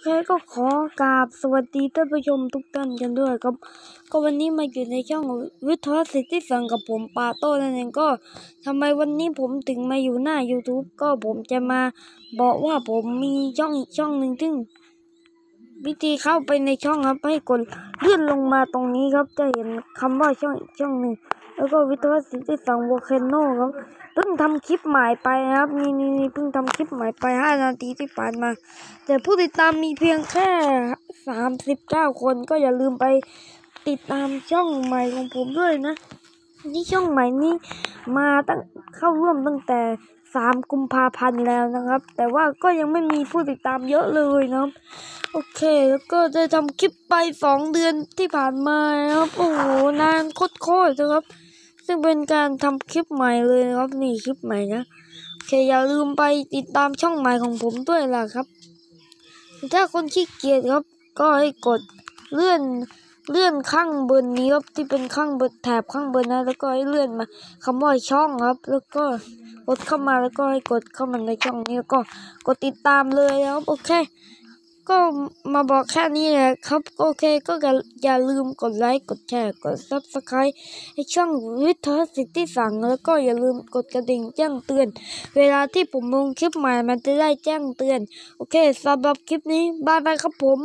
เคก็ขอกราบสวัสดีท่านผู้ชมทุกท่านกันด้วยครับ ก็วันนี้มาอยู่ในช่องวิทยาสิทธิสังกับผมปาโต้นั่นเองก็ทำไมวันนี้ผมถึงมาอยู่หน้า YouTube ก็ผมจะมาบอกว่าผมมีช่องอีกช่องหนึ่งซึ่งวิธีเข้าไปในช่องครับให้กดเลื่อนลงมาตรงนี้ครับจะเห็นคำว่าช่องอีกช่องหนึ่ง แล้วก็วิทยาสิทธิสังวอลเคนโนครับเพิ่งทำคลิปใหม่ไปนะครับนี่นี่นี่เพิ่งทำคลิปใหม่ไปห้านาทีที่ผ่านมา แต่ผู้ติดตามมีเพียงแค่สามสิบเก้าคนก็อย่าลืมไปติดตามช่องใหม่ของผมด้วยนะนี่ช่องใหม่นี้มาตั้งเข้าร่วมตั้งแต่สามกุมภาพันธ์แล้วนะครับ แต่ว่าก็ยังไม่มีผู้ติดตามเยอะเลยนะครับโอเค แล้วก็ได้ทำคลิปไปสองเดือนที่ผ่านมาครับ โอ้โห นานโคตรๆนะครับ ซึ่งเป็นการทำคลิปใหม่เลยครับนี่คลิปใหม่นะโอเคอย่าลืมไปติดตามช่องใหม่ของผมด้วยล่ะครับ ถ้าคนขี้เกียจครับ ก็ให้กดเลื่อนเลื่อนข้างบนนี้ครับที่เป็นข้างบนแถบข้างบนนะ แล้วก็ให้เลื่อนมาคำว่าช่องครับ แล้วก็กดเข้ามาแล้วก็ให้กดเข้ามาในช่องนี้แล้วก็กดติดตามเลยครับโอเค ก็มาบอกแค่นี้แหละครับ โอเคก็อย่าลืมกดไลค์ กดแชร์ กด subscribe ให้ช่องวิทยาสิทธิสัง แล้วก็อย่าลืมกดกระดิ่งแจ้งเตือน เวลาที่ผมลงคลิปใหม่มันจะได้แจ้งเตือน โอเคสำหรับคลิปนี้บายบายครับผม